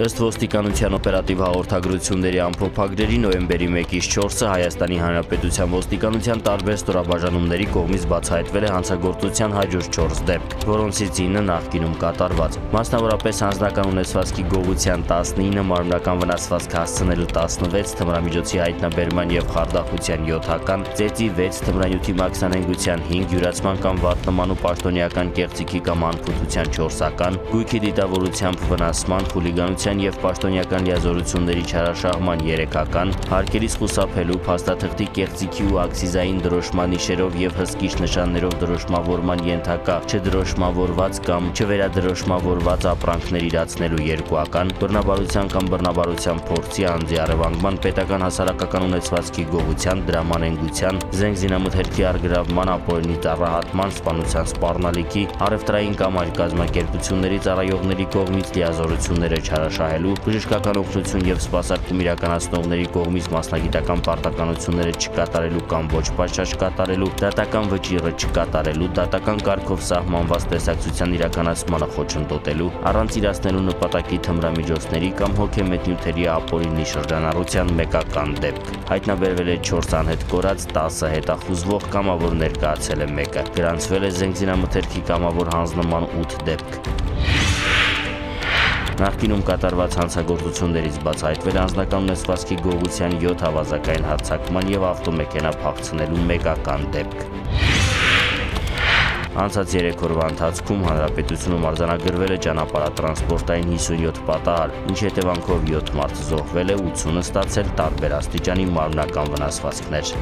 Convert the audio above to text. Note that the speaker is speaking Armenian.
Ըստ ոստիկանության օպերատիվ հաղորդագրությունների ամփոփագրերի նոյեմբերի 1-ից 4-ը Հայաստանի Հանրապետության ոստիկանության տարբեր ստորաբաժանումների կողմից բացահայտվել է հանցագործության 104 դեպք, որոնցից 9 նախկինում կատարված։ Մասնավորապես հանձնական ունեցվածքի գողության 19, մարմնական վնասվածք հասցնելու 16, թմրամիջոցի հայտնաբերման եւ խարդախության 7-ական, ծեծի 6, թմրանյութի մաքսանենգության 5, յուրացման կամ վատնման ու պաշտոնեական կեղծիքի կամ անփութության 4-ական, գույքի դիտավորությամբ վնասման, խուլիգանության կառավարության եւ պաշտոնյական լիազորությունների չարաշահման 3-ական, հարկերից խուսափելու, փաստաթղթի կեղծիքի ու ակցիզային դրոշման նիշերով եւ հսկիչ նշաններով դրոշմավորման ենթակա չդրոշմավորված կամ չվերադրոշմավորված ապրանքներ իրացնելու 2-ական, բռնաբարության կամ բռնաբարության փորձի անձի առևանգման պետական հասարակական ունեցվածքի գողության, դրամանենգության, զենգզինամթերքի արգրավման, ապօրինի ծառահատման, սպանության սպառնալիքի, առևտրային կամ այլ կազմակերպությունների ծառայողների կողմից լիազորությունները չարաշահելու շահելու, բժշկական օգնություն եւ սպասարկում իրականացնողների կողմից մասնագիտական պարտականությունները չկատարելու կամ ոչ պատշաճ կատարելու, դատական վճիռը չկատարելու, դատական կարգով սահմանված տեսակցության իրականացմանը խոչընդոտելու, առանց իրացնելու նպատակի թմրամիջոցների կամ հոգեմետ նյութերի ապօրինի շրջանառության մեկական դեպք։ Հայտնաբերվել է 4 անհետ կորած 10 հետախուզվող կամավոր ներկայացել է մեկը։ Գրանցվել է զենգզինամթերքի կամավոր հանձնման 8 դեպք։ Նախկինում կատարված հանցագործություններից բացահայտվել անձնական ունեցվածքի գողության 7 հավազակային հարձակման եւ ավտոմեքենա փախցնելու մեկական դեպք։ Անցած 3 օրվա ընթացքում հանրապետությունում արձանագրվել է ճանապարհատրանսպորտային 57 պատահար, ինչի հետևանքով 7 մարդ զոհվել է, 80-ը ստացել տարբեր աստիճանի մարմնական վնասվածքներ։